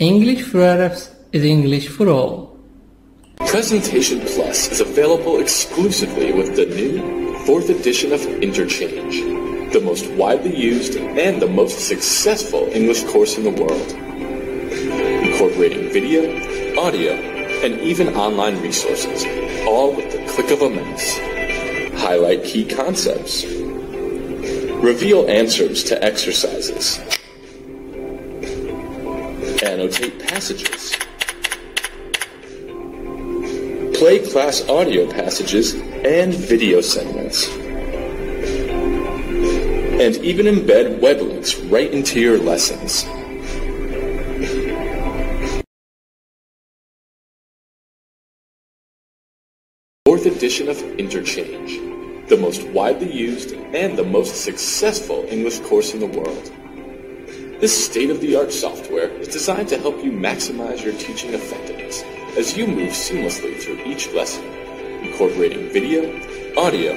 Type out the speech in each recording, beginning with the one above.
English for Arabs is English for all. Presentation Plus is available exclusively with the new fourth edition of Interchange, the most widely used and the most successful English course in the world. Incorporating video, audio, and even online resources, all with the click of a mouse. Highlight key concepts. Reveal answers to exercises. Annotate passages. Play class audio passages and video segments. And even embed web links right into your lessons. Fourth edition of Interchange, the most widely used and the most successful English course in the world. This state-of-the-art software is designed to help you maximize your teaching effectiveness as you move seamlessly through each lesson, incorporating video, audio,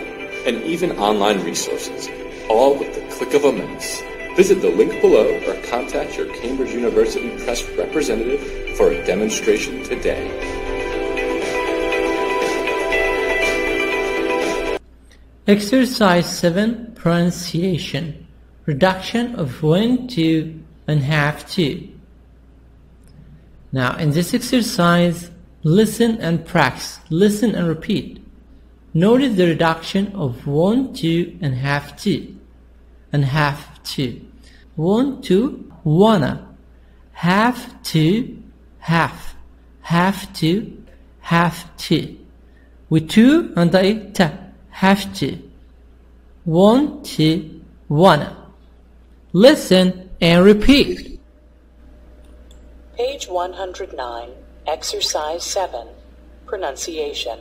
and even online resources, all with the click of a mouse. Visit the link below or contact your Cambridge University Press representative for a demonstration today. Exercise 7 Pronunciation Reduction of 1 to and half to. Now in this exercise, listen and practice. Listen and repeat. Notice the reduction of 1 2, and half to and half to. 1 2, wanna. Half 2, half. Half to half to. With two and the t have to, want to, wanna. Listen and repeat. Page 109, Exercise 7, Pronunciation.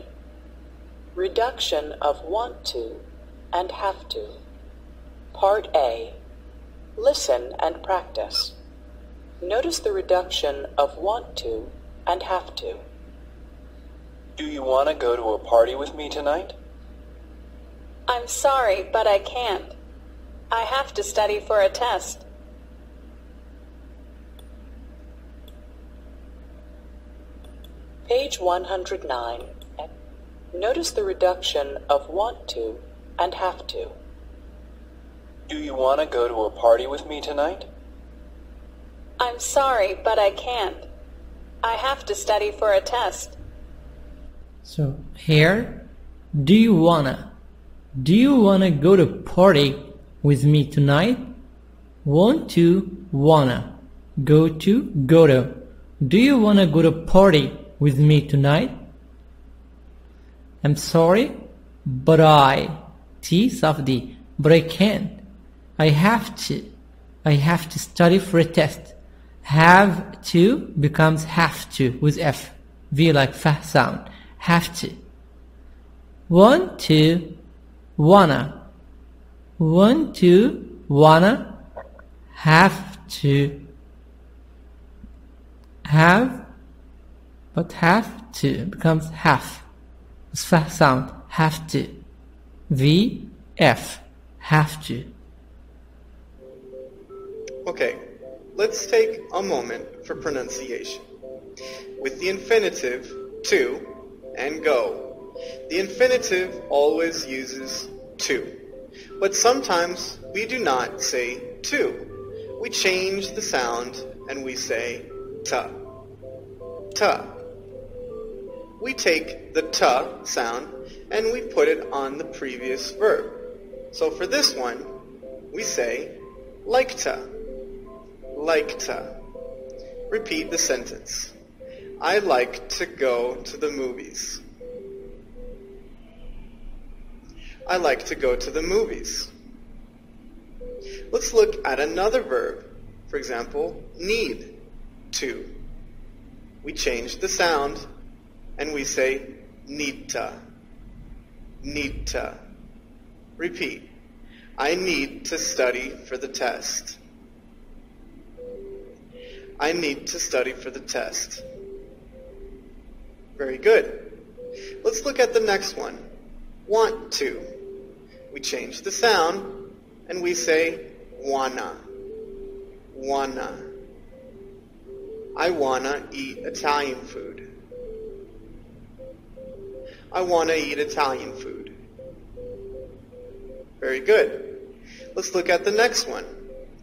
Reduction of want to and have to. Part A. Listen and practice. Notice the reduction of want to and have to. Do you want to go to a party with me tonight? I'm sorry, but I can't. I have to study for a test. Page 109. Notice the reduction of want to and have to. Do you want to go to a party with me tonight? I'm sorry, but I can't. I have to study for a test. So here, do you wanna? Do you wanna go to party with me tonight? Want to, wanna. Go to, go to. Do you wanna go to party with me tonight? I'm sorry, but I, T D, but I can't. I have to. I have to study for a test. Have to becomes have to with F. V like fa sound. Have to. Want to, wanna. Want to, wanna. Have to. Have, but have to becomes fa sound. Have to. V, F. Have to. Okay, let's take a moment for pronunciation. With the infinitive to and go, the infinitive always uses to. But sometimes we do not say to. We change the sound and we say ta. Ta. We take the ta sound and we put it on the previous verb. So for this one, we say. Like to. Repeat the sentence. I like to go to the movies. I like to go to the movies. Let's look at another verb. For example, need to. We change the sound and we say nita. Nita. Repeat. I need to study for the test. I need to study for the test. Very good. Let's look at the next one. Want to. We change the sound and we say wanna. Wanna. I wanna eat Italian food. I wanna eat Italian food. Very good. Let's look at the next one.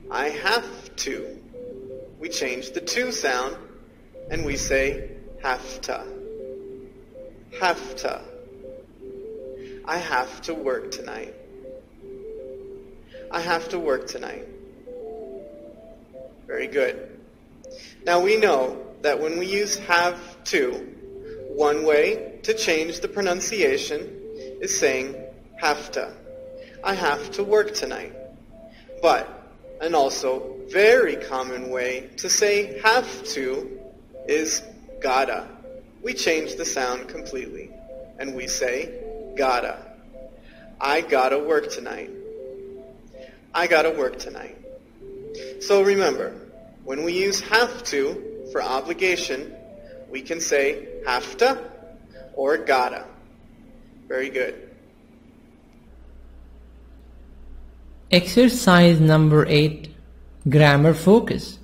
I have to. We change the to sound and we say have to. Have to. I have to work tonight. I have to work tonight. Very good. Now we know that when we use have to, one way to change the pronunciation is saying have to. I have to work tonight. But an also very common way to say have to is gotta. We change the sound completely and we say gotta. I gotta work tonight. I gotta work tonight. So remember, when we use have to for obligation, we can say have to or gotta. Very good. Exercise number 8 Grammar Focus.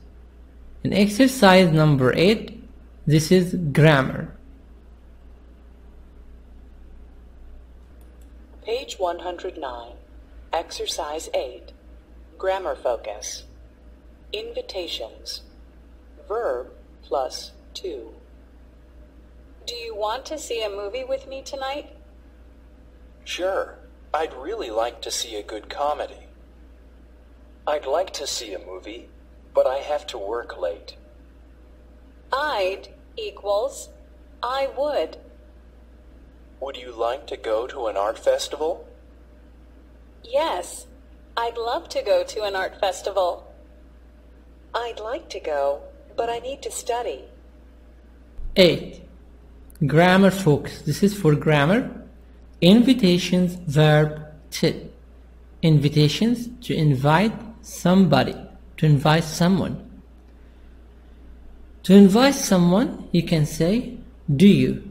In exercise number 8, this is grammar. Page 109. Exercise 8. Grammar focus. Invitations. Verb plus 2. Do you want to see a movie with me tonight? Sure. I'd really like to see a good comedy. I'd like to see a movie, but I have to work late. I'd equals I would. Would you like to go to an art festival? Yes, I'd love to go to an art festival. I'd like to go, but I need to study. 8. Grammar focus. This is for grammar. Invitations, verb to. Invitations, to invite somebody, to invite someone. To invite someone, you can say, do you?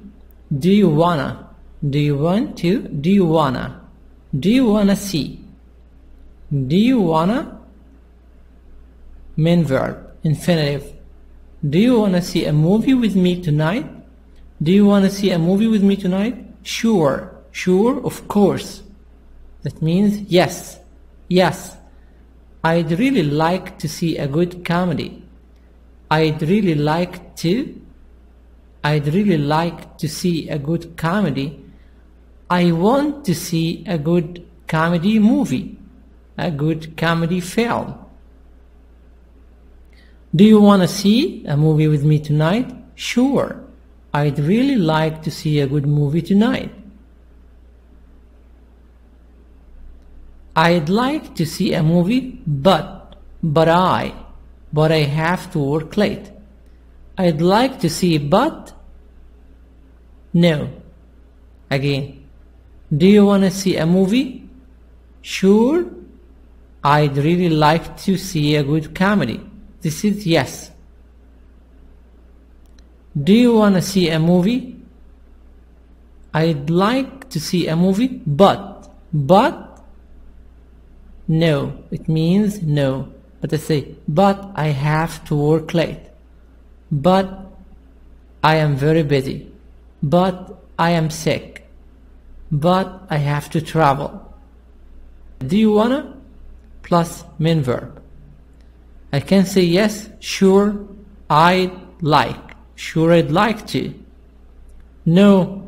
Do you wanna? Do you want to? Do you wanna? Do you wanna see? Do you wanna? Main verb, infinitive. Do you wanna see a movie with me tonight? Do you wanna see a movie with me tonight? Sure, sure, of course. That means yes, yes. I'd really like to see a good comedy. I'd really like to. I'd really like to see a good comedy. I want to see a good comedy movie, a good comedy film. Do you want to see a movie with me tonight? Sure. I'd really like to see a good movie tonight. I'd like to see a movie, but, but I, but I have to work late. I'd like to see, but, no. Again, do you want to see a movie? Sure. I'd really like to see a good comedy. This is yes. Do you want to see a movie? I'd like to see a movie, but, but, no. It means no. But I say, but I have to work late. But I am very busy. But I am sick. But I have to travel. Do you wanna? Plus main verb. I can say yes, sure, I'd like. Sure, I'd like to. No,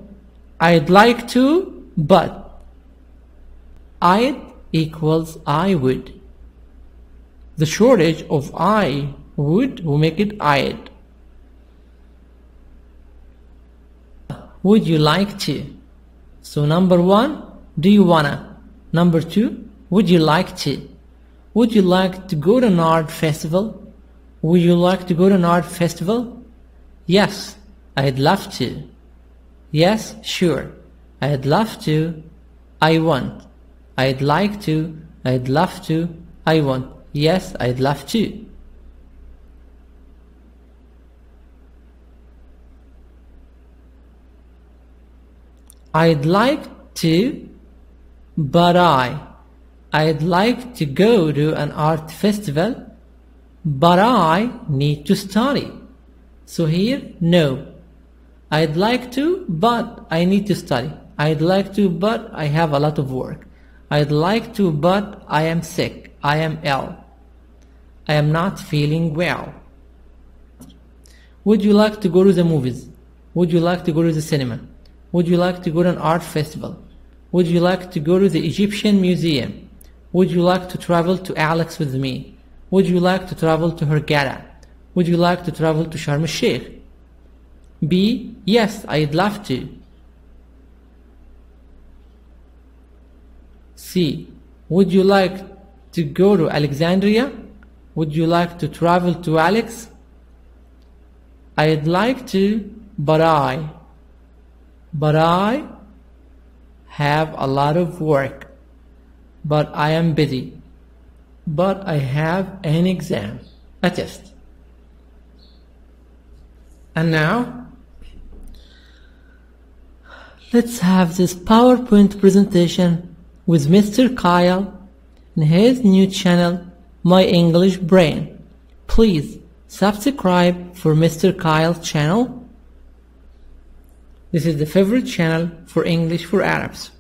I'd like to, but. I'd equals I would. The shortage of I would will make it I'd. Would you like to? So number one, do you wanna? Number two, would you like to? Would you like to go to an art festival? Would you like to go to an art festival? Yes, I'd love to. Yes, sure. I'd love to. I want. I'd like to. I'd love to. I want. Yes, I'd love to. I'd like to, but I. I'd like to go to an art festival, but I need to study. So here, no. I'd like to, but I need to study. I'd like to, but I have a lot of work. I'd like to, but I am sick. I am ill. I am not feeling well. Would you like to go to the movies? Would you like to go to the cinema? Would you like to go to an art festival? Would you like to go to the Egyptian Museum? Would you like to travel to Alex with me? Would you like to travel to Hurghada? Would you like to travel to Sharm el-Sheikh? B. Yes, I'd love to. C. Would you like to go to Alexandria? Would you like to travel to Alex? I'd like to, but I, but I have a lot of work, but I am busy, but I have an exam, a test. And now, let's have this PowerPoint presentation with Mr. Kyle in his new channel, My English Brain. Please subscribe for Mr. Kyle's channel. This is the favorite channel for English for Arabs.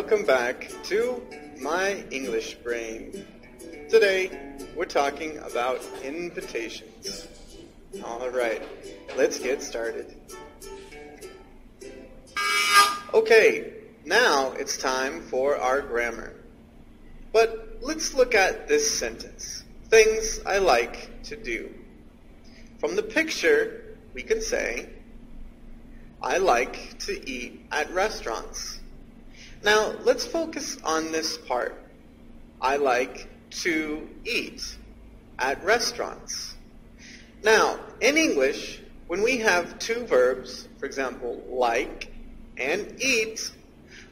Welcome back to My English Brain. Today, we're talking about invitations. Alright, let's get started. Okay, now it's time for our grammar. But let's look at this sentence. Things I like to do. From the picture, we can say, I like to eat at restaurants. Now, let's focus on this part. I like to eat at restaurants. Now, in English, when we have two verbs, for example, like and eat,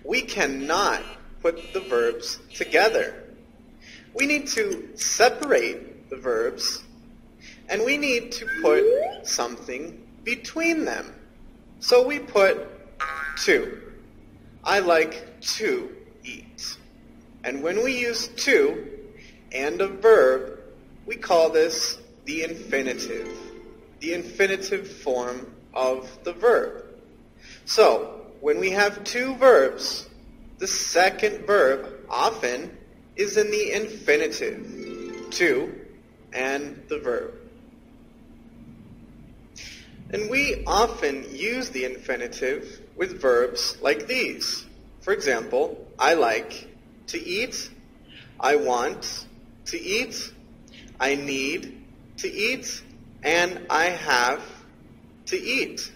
we cannot put the verbs together. We need to separate the verbs and we need to put something between them. So we put to. I like to eat. And when we use to and a verb, we call this the infinitive, the infinitive form of the verb. So when we have two verbs, the second verb often is in the infinitive, to and the verb. And we often use the infinitive with verbs like these. For example, I like to eat, I want to eat, I need to eat, and I have to eat.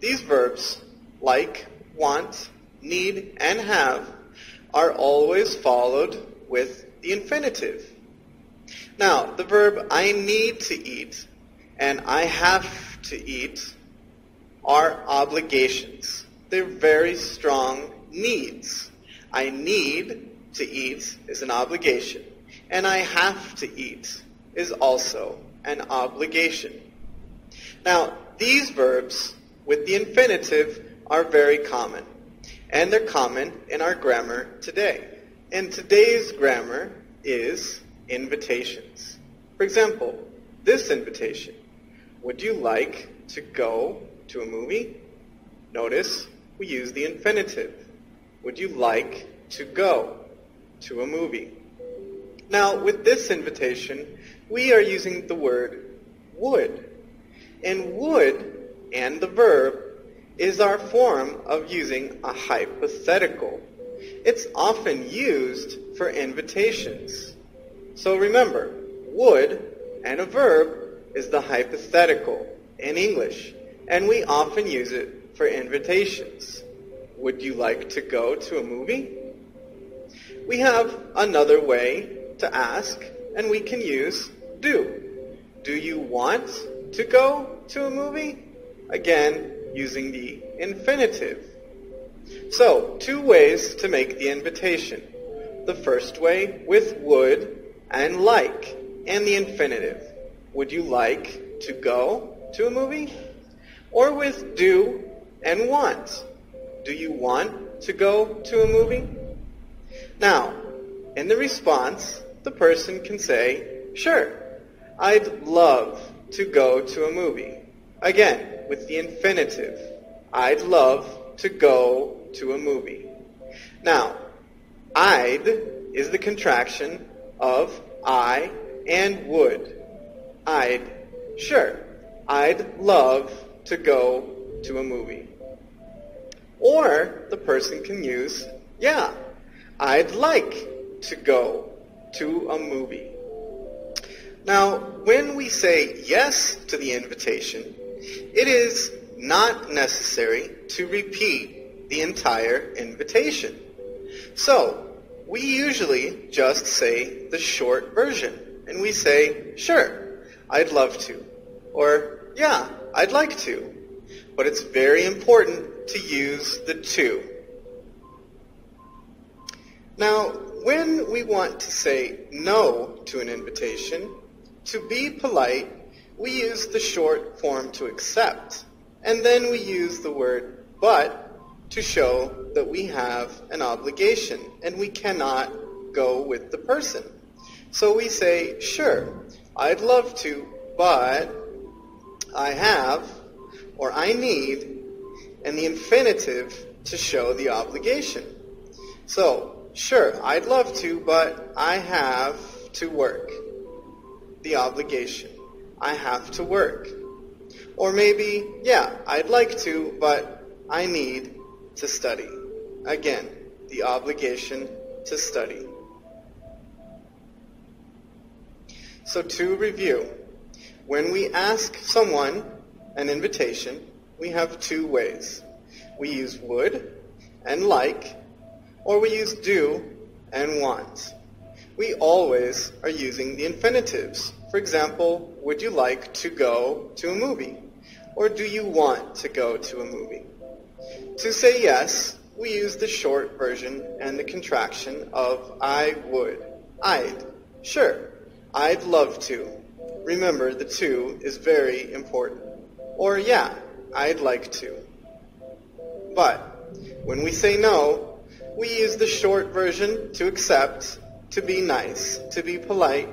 These verbs, like, want, need, and have, are always followed with the infinitive. Now, the verb I need to eat and I have to eat are obligations. They're very strong needs. I need to eat is an obligation, and I have to eat is also an obligation. Now, these verbs with the infinitive are very common, and they're common in our grammar today. And today's grammar is invitations. For example, this invitation. Would you like to go to a movie? Notice we use the infinitive. Would you like to go to a movie? Now, with this invitation, we are using the word would. And would and the verb is our form of using a hypothetical. It's often used for invitations. So remember, would and a verb is the hypothetical in English, and we often use it for invitations. Would you like to go to a movie? We have another way to ask, and we can use do. Do you want to go to a movie? Again, using the infinitive. So, two ways to make the invitation. The first way with would and like and the infinitive. would you like to go to a movie? Or with do and want. Do you want to go to a movie? Now, in the response, the person can say, sure, I'd love to go to a movie. Again, with the infinitive, I'd love to go to a movie. Now, I'd is the contraction of I and would. I'd, sure, I'd love to go to a movie. Or the person can use, yeah, I'd like to go to a movie. Now, when we say yes to the invitation, it is not necessary to repeat the entire invitation. So, we usually just say the short version, and we say, sure, I'd love to, or yeah, I'd like to. But it's very important to use the two. Now, when we want to say no to an invitation, to be polite, we use the short form to accept, and then we use the word but to show that we have an obligation and we cannot go with the person. So we say, sure, I'd love to, but I have or I need and the infinitive to show the obligation. So, sure, I'd love to, but I have to work. The obligation. I have to work. Or maybe, yeah, I'd like to, but I need to study. Again, the obligation to study. So to review, when we ask someone an invitation, we have two ways. We use would and like, or we use do and want. We always are using the infinitives. For example, would you like to go to a movie? Or do you want to go to a movie? To say yes, we use the short version and the contraction of I would. I'd. Sure. I'd love to. Remember, the to is very important. Or yeah, I'd like to. But when we say no, we use the short version to accept, to be nice, to be polite,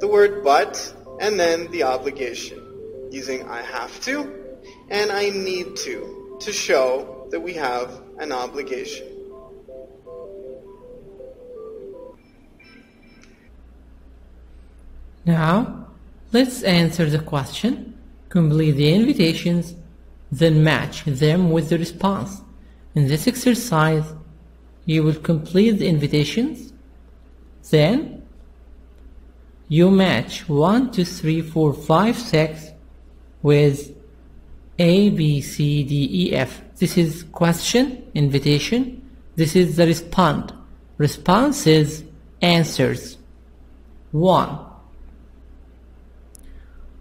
the word but, and then the obligation, using I have to and I need to, to show that we have an obligation. Now, let's answer the question, complete the invitations, then match them with the response. In this exercise, you will complete the invitations, then you match 1, 2, 3, 4, 5, 6 with A, B, C, D, E, F. This is question, invitation. This is the respond. Response is answers. 1.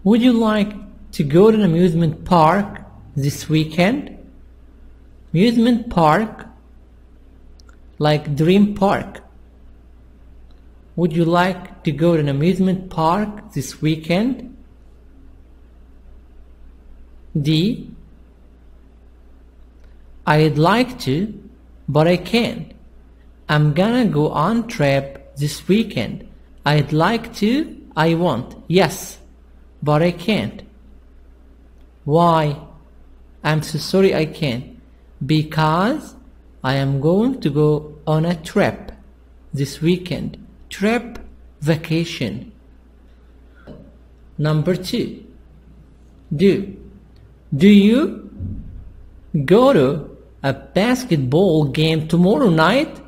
Would you like to go to an amusement park this weekend? Amusement park like Dream Park. Would you like to go to an amusement park this weekend? D. I'd like to, but I can't. I'm gonna go on trip this weekend. I'd like to, I want, yes, but I can't. Why? I'm so sorry I can't. Because I am going to go on a trip this weekend. Trip, vacation. Number two. Do. Do you go to a basketball game tomorrow night?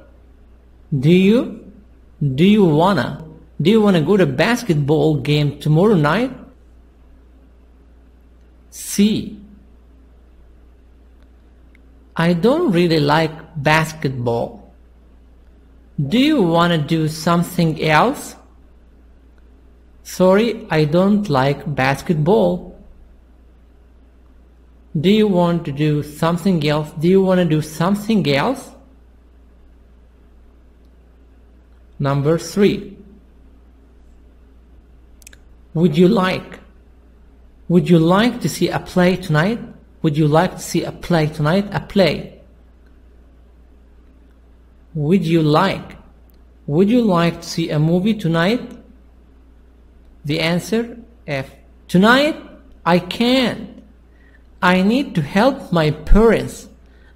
Do you? Do you wanna? Do you wanna go to a basketball game tomorrow night? C. I don't really like basketball. Do you wanna do something else? Sorry, I don't like basketball. Do you want to do something else? Do you want to do something else? Number three. Would you like? Would you like to see a play tonight? Would you like to see a play tonight? A play. Would you like? Would you like to see a movie tonight? The answer F. Tonight I can't. I need to help my parents.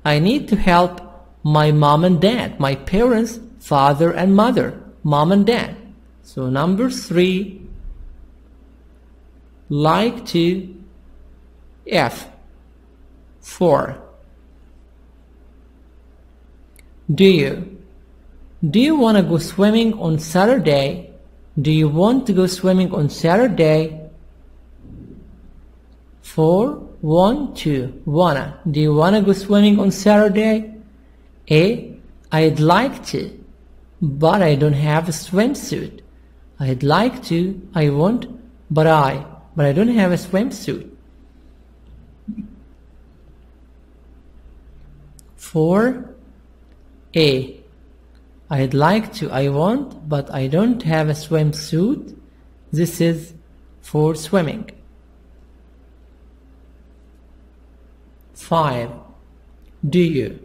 I need to help my mom and dad. My parents, father and mother. Mom and dad. So number three, like to F. 4. Do you? Do you want to go swimming on Saturday? Do you want to go swimming on Saturday? 4. 1, 2. Wanna. Do you want to go swimming on Saturday? A. I'd like to, but I don't have a swimsuit. I'd like to, I want, but I, but I don't have a swimsuit. 4 A. I'd like to, I want, but I don't have a swimsuit. This is for swimming. 5. Do you?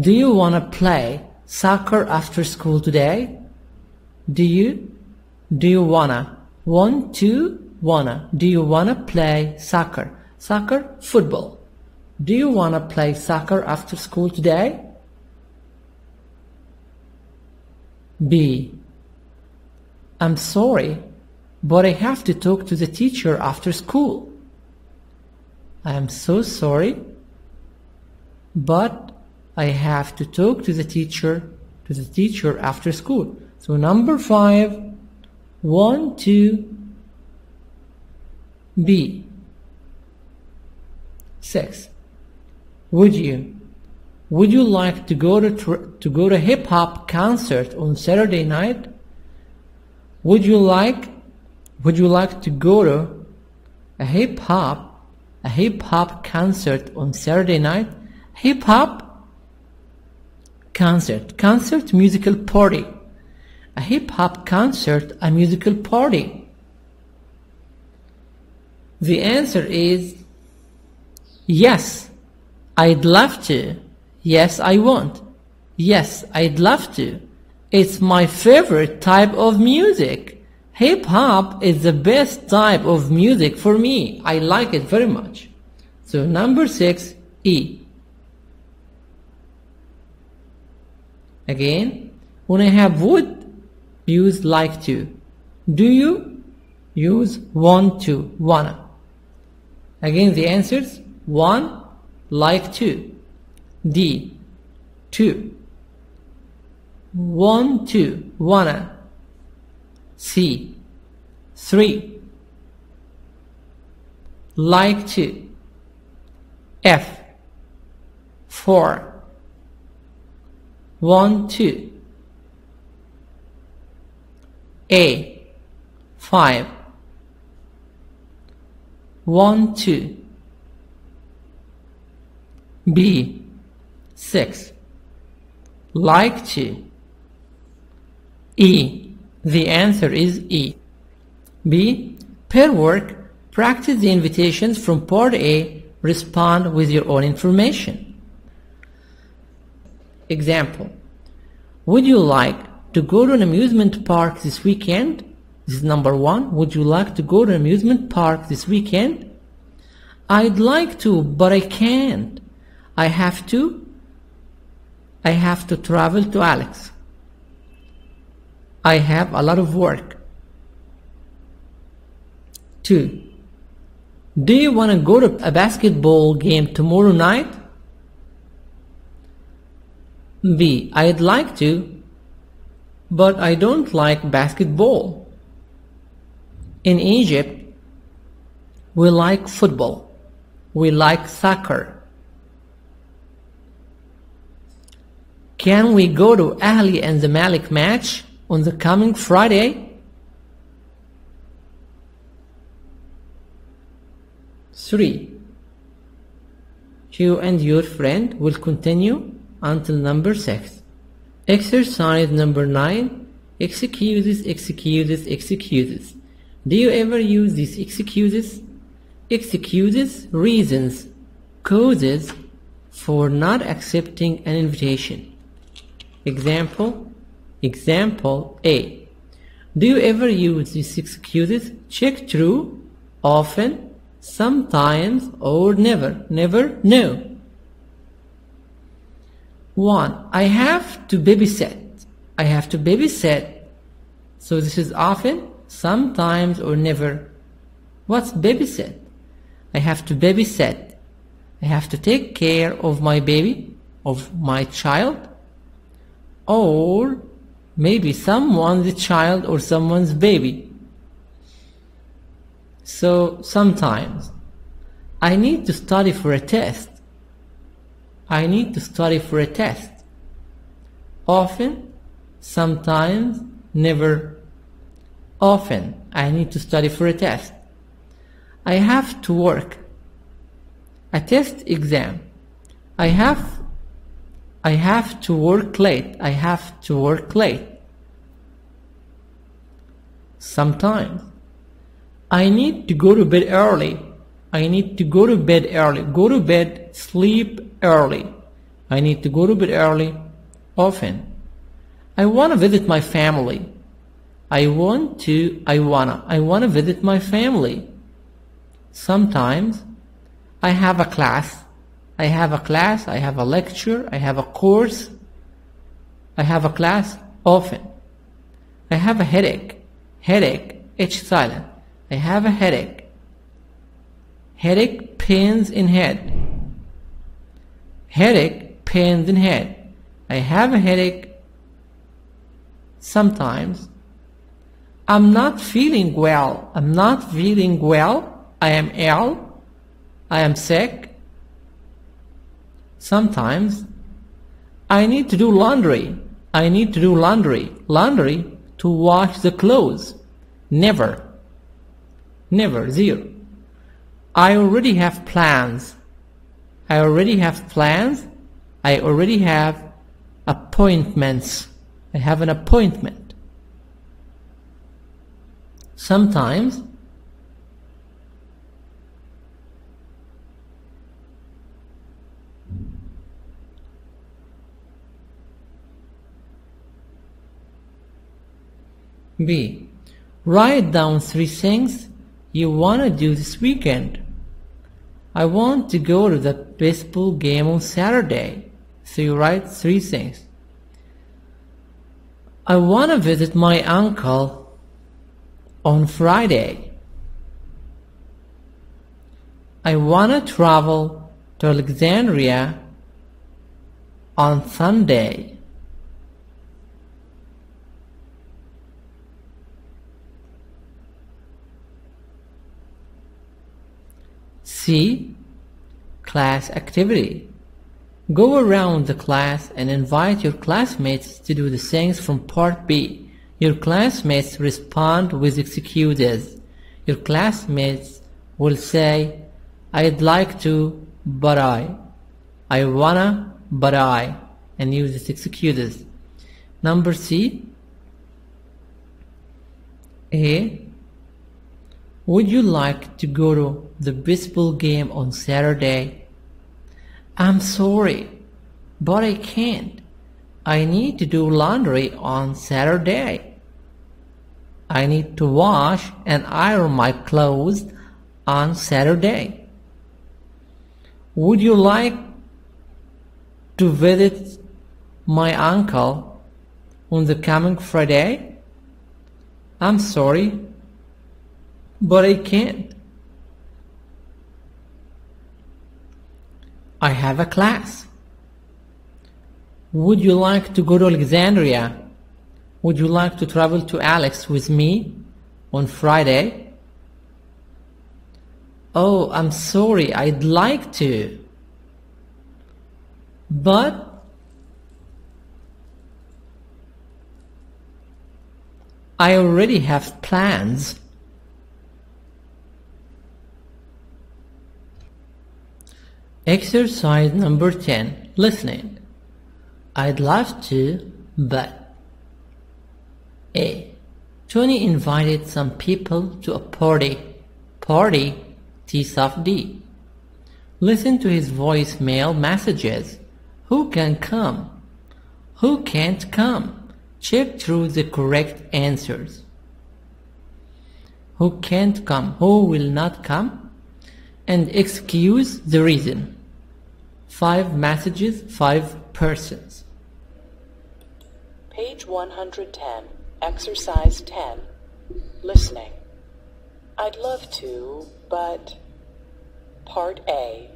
Do you want to play soccer after school today? Do you? Do you wanna? Want to? Wanna? Do you wanna play soccer? Soccer? Football. Do you wanna play soccer after school today? B. I'm sorry, but I have to talk to the teacher after school. I am so sorry, but I have to talk to the teacher to the teacher after school. So number five, one, two, B. Six. Would you? Would you like to go to tr- to go to hip hop concert on Saturday night? Would you like would you like to go to a hip hop a hip hop concert on Saturday night? Hip hop concert concert musical party a hip hop concert a musical party the answer is yes I'd love to. Yes I want. Yes I'd love to. It's my favorite type of music. Hip hop is the best type of music for me. I like it very much. So number 6 E. Again, when I have would, use like to. Do you? Use want to, wanna. Again, the answers one, like 2 D, two. Want to, wanna. C, three. Like 2 F, four one, two. A, five. One, two. B, six. Like to. E, the answer is E. B, pair work, practice the invitations from part A, respond with your own information. Example Would you like to go to an amusement park this weekend? This is number one. Would you like to go to an amusement park this weekend? I'd like to, but I can't. I have to. I have to travel to Alex. I have a lot of work. 2. Do you want to go to a basketball game tomorrow night? B. I'd like to, but I don't like basketball. In Egypt, we like football. We like soccer. Can we go to Ahli and Zamalek match on the coming Friday? 3. You and your friend will continue until number 6. Exercise number 9. Excuses, excuses, excuses. Do you ever use these excuses? Excuses, reasons, causes for not accepting an invitation. Example, example A. Do you ever use these excuses? Check true, often, sometimes, or never. Never, no. 1. I have to babysit. I have to babysit. So this is often, sometimes, or never. What's babysit? I have to babysit. I have to take care of my baby, of my child, or maybe someone's child or someone's baby. So sometimes I need to study for a test. I need to study for a test. Often, sometimes, never. Often, I need to study for a test. I have to work. A test exam. I have I have to work late. I have to work late. Sometimes. I need to go to bed early. I need to go to bed early. Go to bed, sleep early. I need to go to bed early, often. I want to visit my family. I want to, I wanna, I wanna visit my family. Sometimes I have a class. I have a class, I have a lecture, I have a course. I have a class often. I have a headache. Headache, H silent. I have a headache. Headache, pains in head. Headache, pains in head. I have a headache sometimes. I'm not feeling well. I'm not feeling well. I am ill. I am sick. Sometimes I need to do laundry. I need to do laundry. Laundry to wash the clothes. Never. Never. Zero. I already have plans. I already have plans. I already have appointments. I have an appointment. Sometimes B. Write down three things you want to do this weekend. I want to go to the baseball game on Saturday. So you write three things. I want to visit my uncle on Friday. I want to travel to Alexandria on Sunday. C. Class activity. Go around the class and invite your classmates to do the things from part B. Your classmates respond with excuses. Your classmates will say, I'd like to, but I. I wanna, but I. And use these excuses. Number C. A. Would you like to go to the baseball game on Saturday? I'm sorry, but I can't. I need to do laundry on Saturday. I need to wash and iron my clothes on Saturday. Would you like to visit my uncle on the coming Friday? I'm sorry, but I can't. I have a class. Would you like to go to Alexandria? Would you like to travel to Alex with me on Friday? Oh, I'm sorry, I'd like to. But I already have plans. Exercise number 10. Listening. I'd love to, but. A. Tony invited some people to a party. Party, T soft D. Listen to his voicemail messages. Who can come? Who can't come? Check through the correct answers. Who can't come? Who will not come? And excuse the reason. Five messages, five persons. Page 110, Exercise 10. Listening. I'd love to, but. Part A.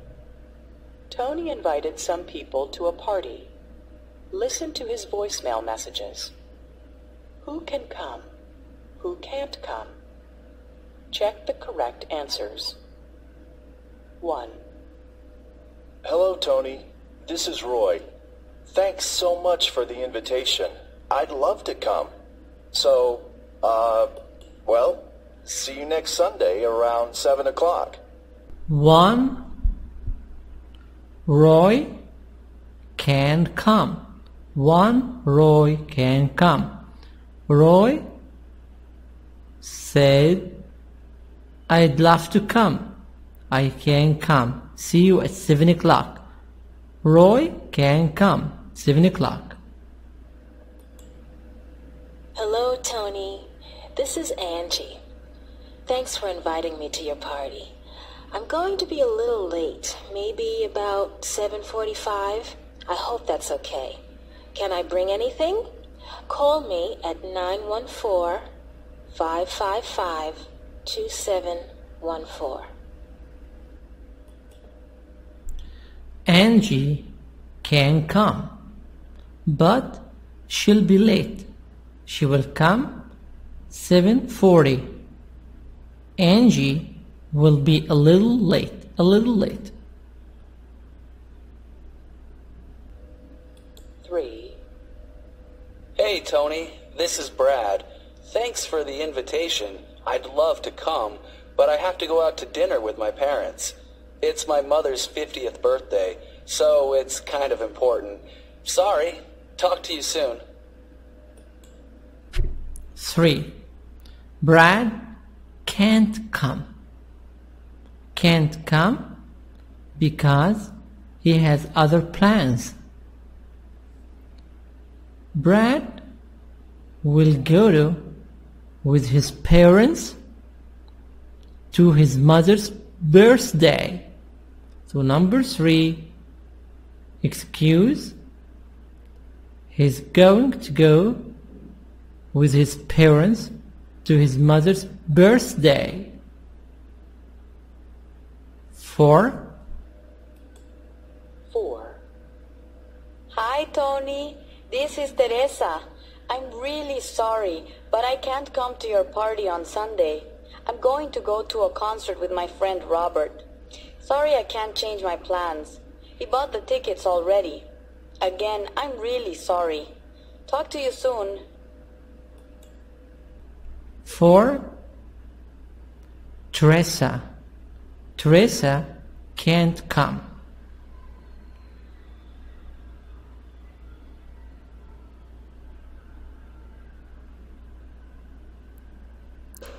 Tony invited some people to a party. Listen to his voicemail messages. Who can come? Who can't come? Check the correct answers. 1. Hello, Tony. This is Roy. Thanks so much for the invitation. I'd love to come. So, uh, well, see you next Sunday around 7 o'clock. 1. Roy can come. 1. Roy can come. Roy said, I'd love to come. I can come. See you at 7 o'clock. Roy can come. 7 o'clock. Hello, Tony. This is Angie. Thanks for inviting me to your party. I'm going to be a little late, maybe about 7:45. I hope that's okay. Can I bring anything? Call me at 914-555-2714. Angie can come, but she'll be late. She will come 7:40. Angie will be a little late, a little late. 3. Hey, Tony. This is Brad. Thanks for the invitation. I'd love to come, but I have to go out to dinner with my parents. It's my mother's 50th birthday, so it's kind of important. Sorry. Talk to you soon. 3. Brad can't come. Can't come because he has other plans. Brad will go to with his parents to his mother's birthday. So number three, excuse. He's going to go with his parents to his mother's birthday. Four, 4. Hi, Tony. This is Teresa. I'm really sorry, but I can't come to your party on Sunday. I'm going to go to a concert with my friend Robert. Sorry I can't change my plans. He bought the tickets already. Again, I'm really sorry. Talk to you soon. four, Teresa. Teresa can't come.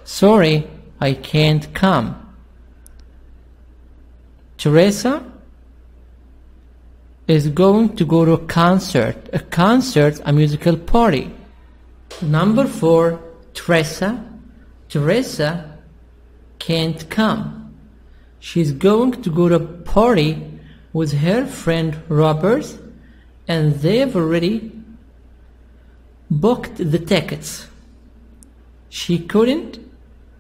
Sorry, I can't come. Teresa is going to go to a concert. A concert, a musical party. Number four, Teresa. Teresa can't come. She's going to go to a party with her friend Robert and they've already booked the tickets. She couldn't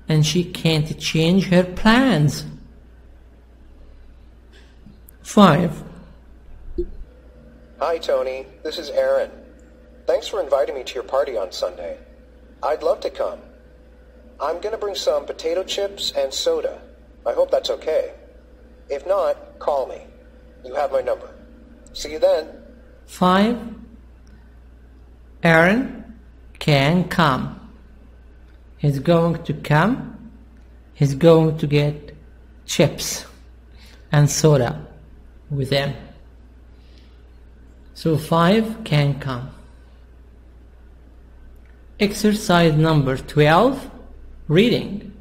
and she can't change her plans. 5. Hi, Tony. This is Aaron. Thanks for inviting me to your party on Sunday. I'd love to come. I'm going to bring some potato chips and soda. I hope that's okay. If not, call me. You have my number. See you then. 5. Aaron can come. He's going to come. He's going to get chips and soda with them. So 5 can come. Exercise number 12 Reading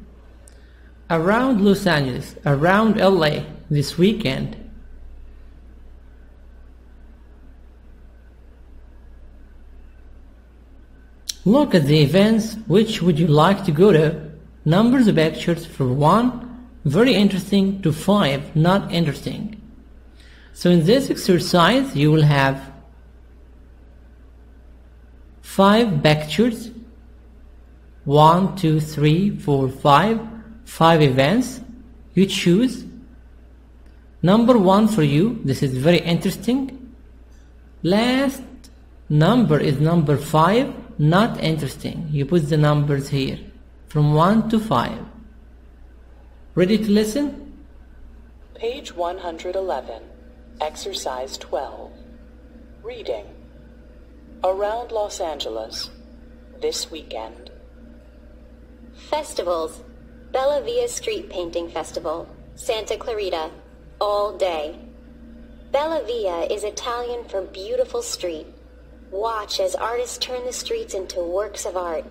Around Los Angeles, around LA this weekend. Look at the events which would you like to go to. Numbers of pictures from 1, very interesting, to 5, not interesting. So in this exercise you will have 5 pictures 1, 2, 3, 4, 5 5 events you choose. Number 1 for you this is very interesting. Last number is number 5 not interesting. You put the numbers here from 1 to 5 ready to listen? Page 111, Exercise 12. Reading. Around Los Angeles, this weekend. Festivals. Bella Via Street Painting Festival, Santa Clarita, all day. Bella Via is Italian for beautiful street. Watch as artists turn the streets into works of art.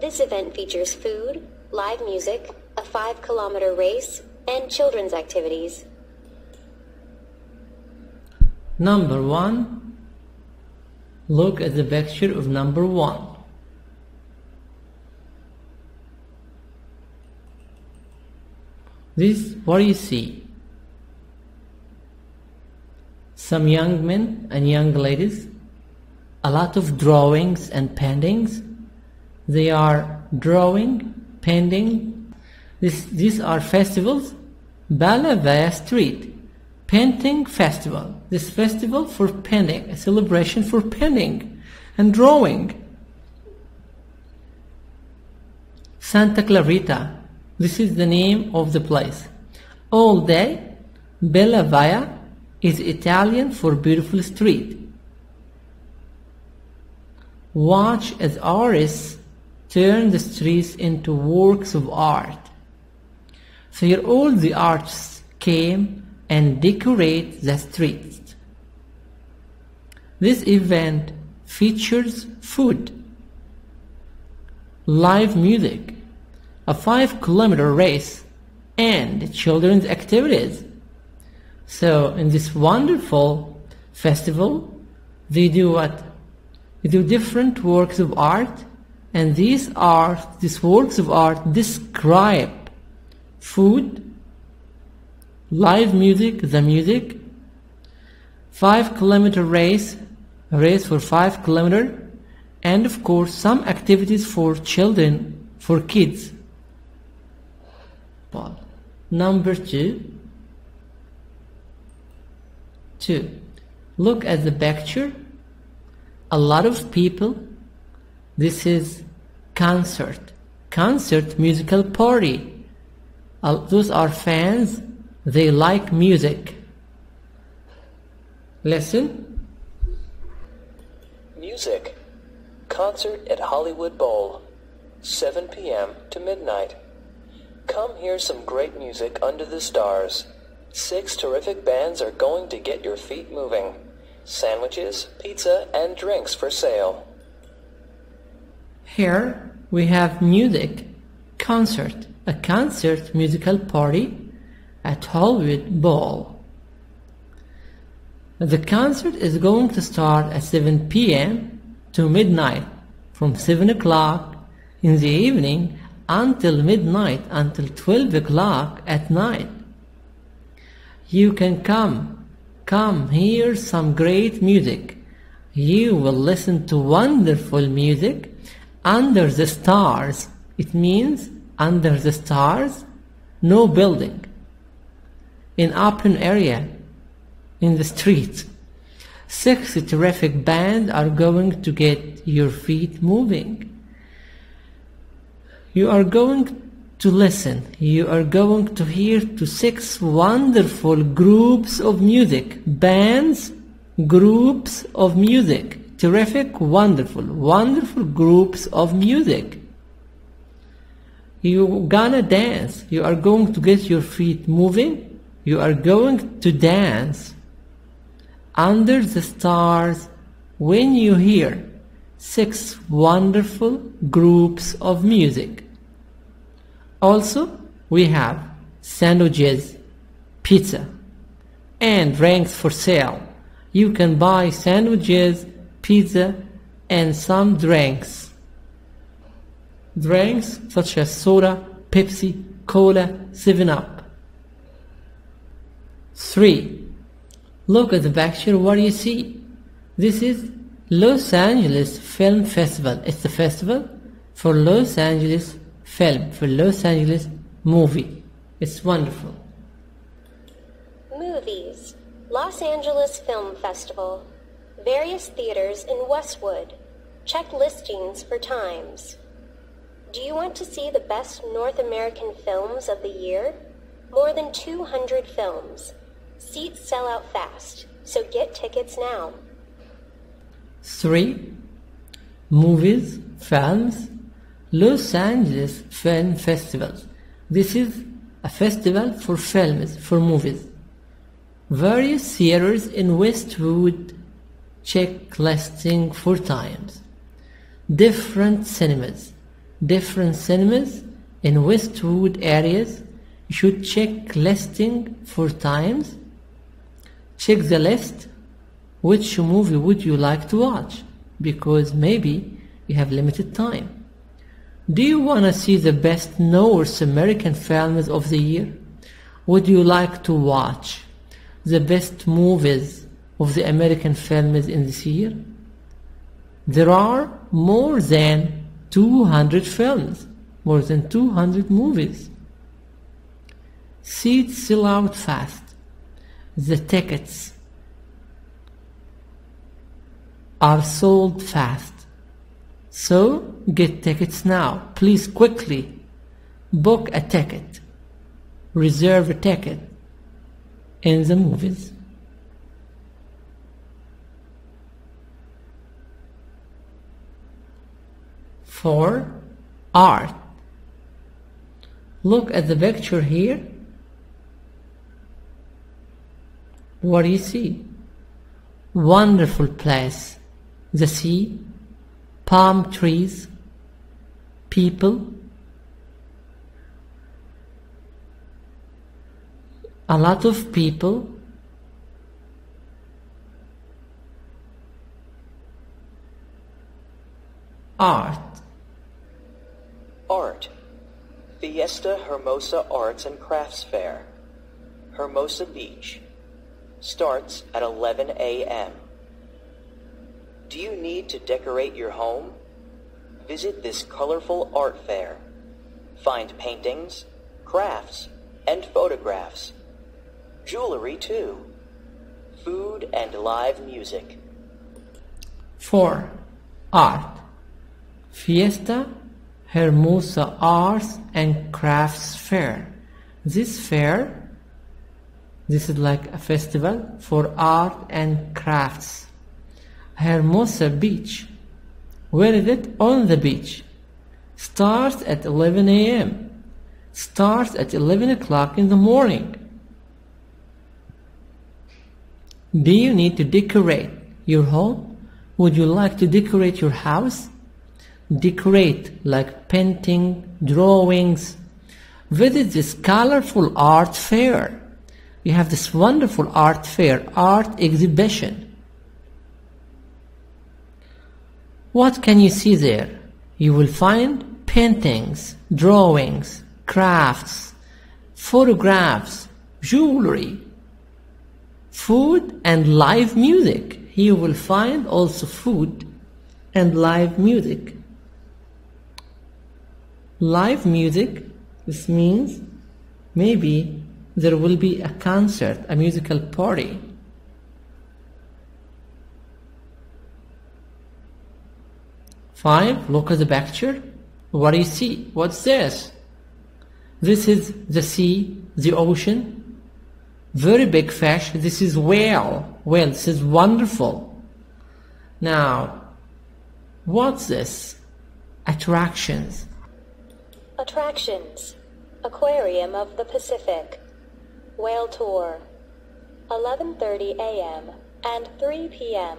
This event features food, live music, a five kilometer race, and children's activities. Number 1 look at the picture of number 1 this what you see? Some young men and young ladies a lot of drawings and paintings. They are drawing painting. This, these are festivals Bella Via Street Painting Festival. This festival for painting a celebration for painting and drawing. Santa Clarita. This is the name of the place. All day Bella Via is Italian for beautiful street. Watch as artists turn the streets into works of art. So here all the artists came and decorate the streets. This event features food, live music, a 5 kilometer race, and children's activities. So in this wonderful festival, they do what? They do different works of art, and these are these works of art describe food, live music, the music, five kilometer race, race for five kilometer, and of course some activities for children, for kids. Well, number two. Two. Look at the picture. A lot of people. This is concert. Concert musical party. Uh, those are fans. They like music. Listen. Music. Concert at Hollywood Bowl. 7 p.m. to midnight. Come hear some great music under the stars. Six terrific bands are going to get your feet moving. Sandwiches, pizza, and drinks for sale. Here we have music, concert, a concert musical party at Hollywood Bowl. The concert is going to start at 7 p.m. to midnight, from 7 o'clock in the evening until midnight, until 12 o'clock at night. You can come, come hear some great music. You will listen to wonderful music under the stars. It means under the stars, no building. In open area, in the street. Six terrific bands are going to get your feet moving. You are going to listen. You are going to hear to six wonderful groups of music, bands, groups of music, terrific, wonderful, wonderful groups of music. You gonna dance. You are going to get your feet moving. You are going to dance under the stars when you hear six wonderful groups of music. Also, we have sandwiches, pizza, and drinks for sale. You can buy sandwiches, pizza, and some drinks. Drinks such as soda, Pepsi, Cola, 7-Up. 3. Look at the picture, what do you see? This is Los Angeles Film Festival. It's a festival for Los Angeles film, for Los Angeles movie. It's wonderful. Movies. Los Angeles Film Festival. Various theaters in Westwood. Check listings for times. Do you want to see the best North American films of the year? More than 200 films. Seats sell out fast, so get tickets now. 3. Movies, films, Los Angeles Film Festival. This is a festival for films, for movies. Various theaters in Westwood check listing for times. Different cinemas. Different cinemas in Westwood areas should check listing for times. Check the list. Which movie would you like to watch? Because maybe you have limited time. Do you want to see the best North American films of the year? Would you like to watch the best movies of the American films in this year? There are more than 200 films, more than 200 movies. Seats sell out fast. The tickets are sold fast. So get tickets now. Please quickly book a ticket. Reserve a ticket in the movies. For art. Look at the picture here. What do you see? Wonderful place. The sea, palm trees, people, a lot of people, art, Art. Fiesta Hermosa Arts and Crafts Fair. Hermosa Beach. Starts at 11 a.m. Do you need to decorate your home? Visit this colorful art fair. Find paintings, crafts, and photographs. Jewelry too. Food and live music. 4. Art Fiesta Hermosa Arts and Crafts Fair. This fair, this is like a festival for art and crafts. Hermosa Beach. Where is it? On the beach. Starts at 11 a.m. Starts at 11 o'clock in the morning. Do you need to decorate your home? Would you like to decorate your house? Decorate like painting, drawings. Visit this colorful art fair. You have this wonderful art fair, art exhibition. What can you see there? You will find paintings, drawings, crafts, photographs, jewelry, food and live music. You will find also food and live music. Live music, this means maybe there will be a concert, a musical party. Five, look at the picture. What do you see? What's this? This is the sea, the ocean. Very big fish. This is whale. Whale. This is wonderful. Now, what's this? Attractions. Attractions. Aquarium of the Pacific. Whale Tour. 11:30 a.m. and 3 p.m.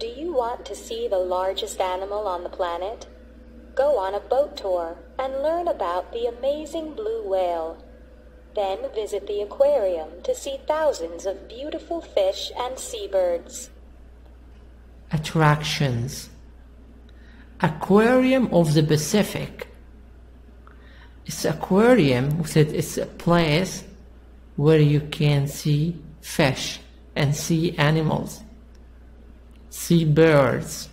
Do you want to see the largest animal on the planet? Go on a boat tour and learn about the amazing blue whale. Then visit the aquarium to see thousands of beautiful fish and seabirds. Attractions Aquarium of the Pacific. It's aquarium, it's a place where you can see fish and see animals, see birds.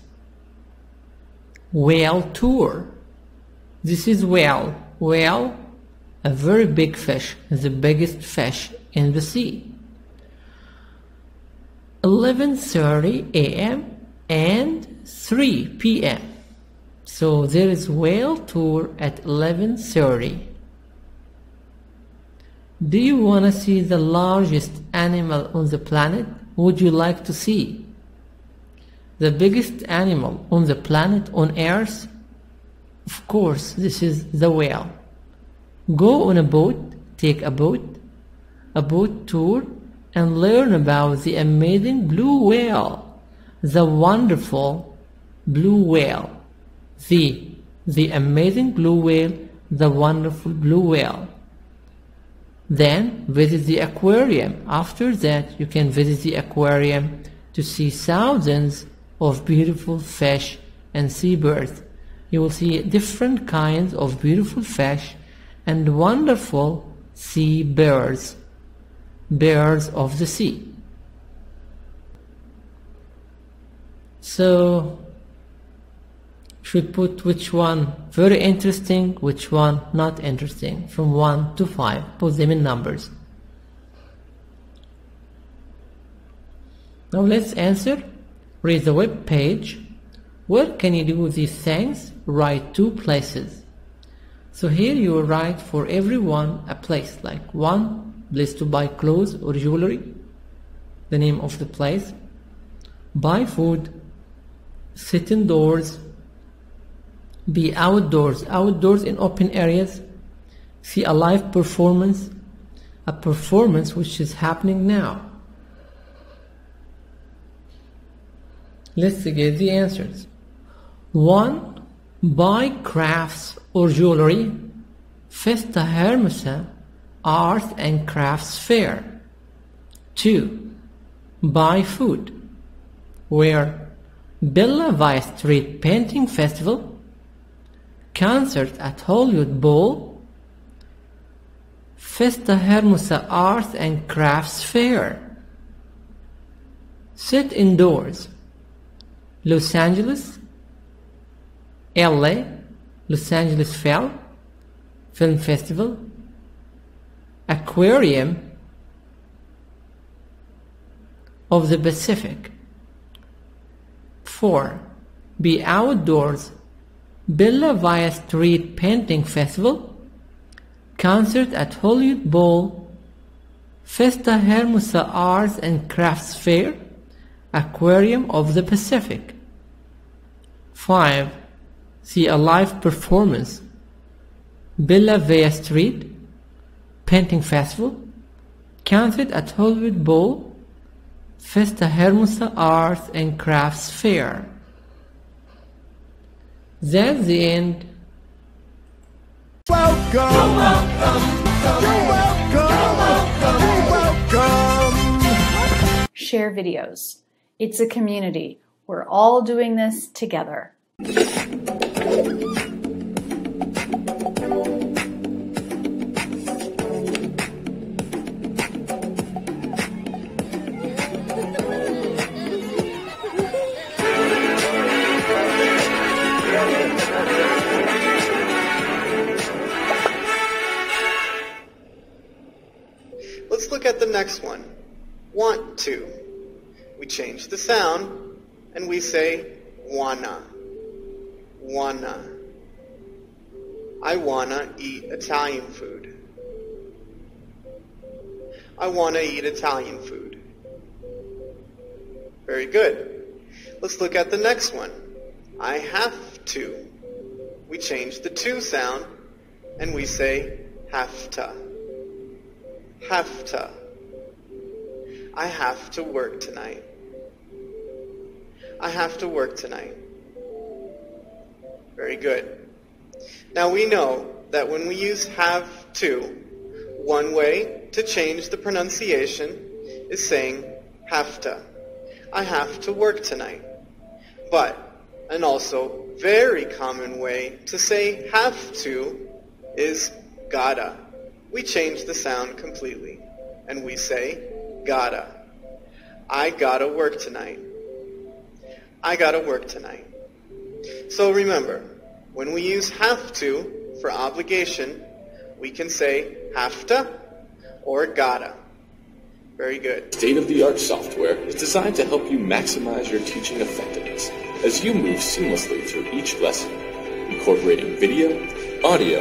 Whale tour. This is whale. Whale, a very big fish, the biggest fish in the sea. 11:30 a.m. and 3 p.m. So there is whale tour at 11:30. Do you want to see the largest animal on the planet? Would you like to see the biggest animal on the planet on earth? Of course, this is the whale. Go on a boat, take a boat, a boat tour, and learn about the amazing blue whale, the wonderful blue whale, the, the amazing blue whale, the wonderful blue whale. Then visit the aquarium. After that, you can visit the aquarium to see thousands of beautiful fish and seabirds. You will see different kinds of beautiful fish and wonderful sea birds, birds of the sea. So, should put which one very interesting, which one not interesting, from 1 to 5. Put them in numbers. Now let's answer. Read the web page. Where can you do these things? Write two places. So here you will write for everyone a place, like one place to buy clothes or jewelry, the name of the place, buy food, sit indoors, be outdoors, outdoors in open areas, see a live performance, a performance which is happening now. Let's get the answers. 1. Buy crafts or jewelry. Festa Hermosa Art and Crafts Fair. 2. Buy food. Where Bella Via Street Painting Festival concert at Hollywood Bowl, Festa Hermosa Arts and Crafts Fair. Sit indoors. Los Angeles, LA, Los Angeles Film, Film Festival, Aquarium of the Pacific. 4. Be outdoors Bella Via Street Painting Festival, concert at Hollywood Bowl, Festa Hermosa Arts and Crafts Fair, Aquarium of the Pacific. 5. See a live performance, Bella Via Street Painting Festival, concert at Hollywood Bowl, Festa Hermosa Arts and Crafts Fair. That's the end. Welcome. You're welcome. You're welcome. You're welcome. Share videos. It's a community. We're all doing this together. Sound and we say wanna. Wanna. I wanna eat Italian food. I wanna eat Italian food. Very good. Let's look at the next one. I have to. We change the to sound and we say have to. Have to. I have to work tonight. I have to work tonight. Very good. Now we know that when we use have to, one way to change the pronunciation is saying have to. I have to work tonight. But an also very common way to say have to is gotta. We change the sound completely and we say gotta. I gotta work tonight. I gotta work tonight. So remember, when we use have to for obligation, we can say have to or gotta. Very good. State-of-the-art software is designed to help you maximize your teaching effectiveness as you move seamlessly through each lesson, incorporating video, audio,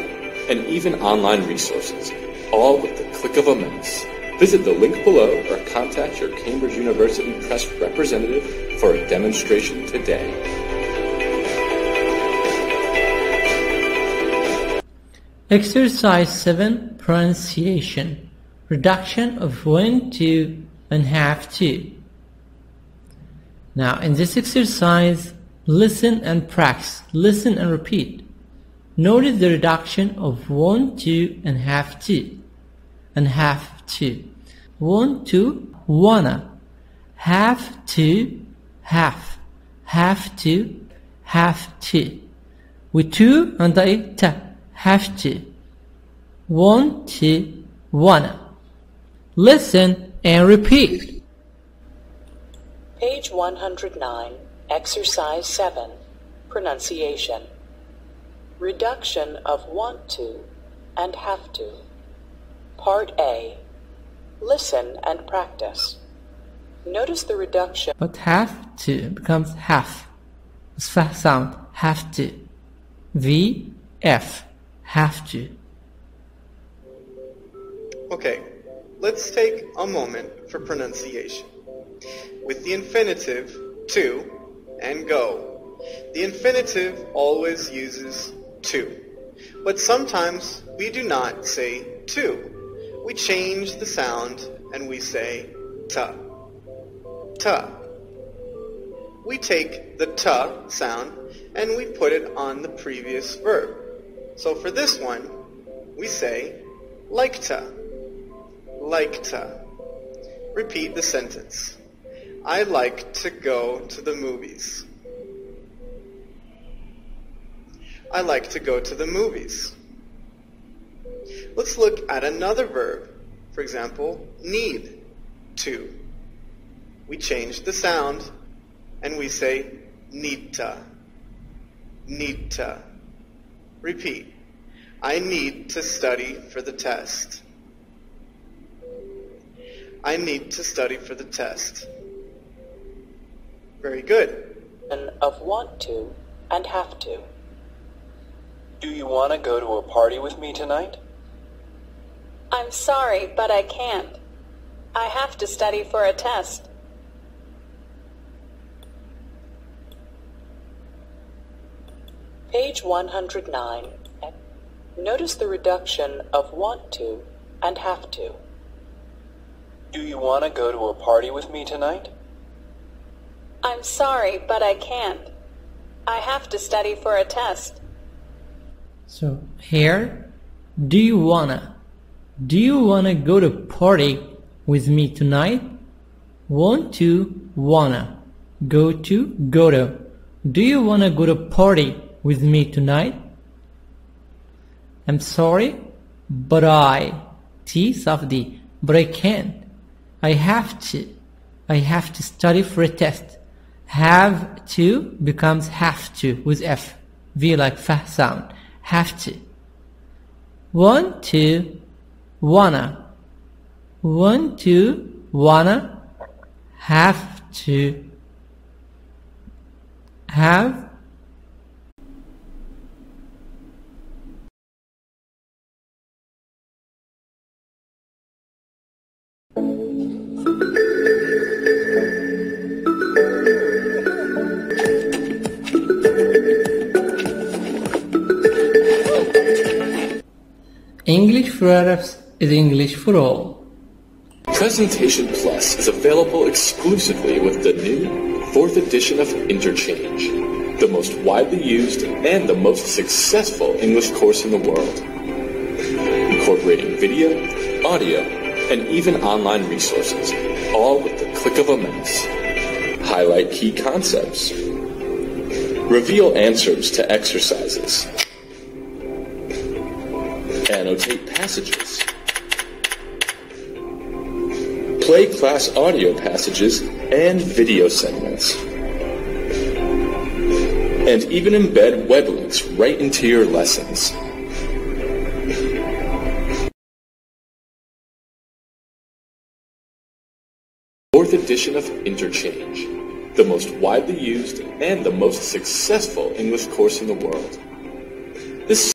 and even online resources, all with the click of a mouse. Visit the link below or contact your Cambridge University Press representative for a demonstration today. Exercise 7 Pronunciation Reduction of 1 to and have to. Now, in this exercise, listen and practice. Listen and repeat. Notice the reduction of 1 to and have to. And have to. Want to, wanna. Have to, have. Have to, have to. With to and the t. Have to. Want to, wanna. Listen and repeat. Page 109, Exercise 7, Pronunciation. Reduction of want to and have to. Part A. Listen and practice. Notice the reduction. But have to becomes have. It's fast sound. Have to. V, F. Have to. Okay, let's take a moment for pronunciation. With the infinitive to and go, the infinitive always uses to. But sometimes we do not say to. We change the sound and we say ta. Ta. We take the ta sound and we put it on the previous verb. So for this one, we say. Like to. Repeat the sentence. I like to go to the movies. I like to go to the movies. Let's look at another verb. For example, need to. We change the sound and we say nita. Nita. Repeat. I need to study for the test. I need to study for the test. Very good. And of want to and have to. Do you want to go to a party with me tonight? I'm sorry, but I can't. I have to study for a test. Page 109. Notice the reduction of want to and have to. Do you want to go to a party with me tonight? I'm sorry, but I can't. I have to study for a test. So here, do you wanna? Do you wanna go to party with me tonight? Want to, wanna. Go to, go to. Do you wanna go to party with me tonight? I'm sorry, but I, T soft but I can't. I have to. I have to study for a test. Have to becomes have to with F. V like fa sound. Have to. Want to, wanna. Want to, wanna. Have to. Have English for Arabs is English for all. Presentation Plus is available exclusively with the new Fourth edition of Interchange, the most widely used and the most successful English course in the world. Incorporating video, audio, and even online resources, all with the click of a mouse. Highlight key concepts. Reveal answers to exercises. Annotate passages. Play class audio passages and video segments. And even embed web links right into your lessons. Fourth edition of Interchange, the most widely used and the most successful English course in the world. This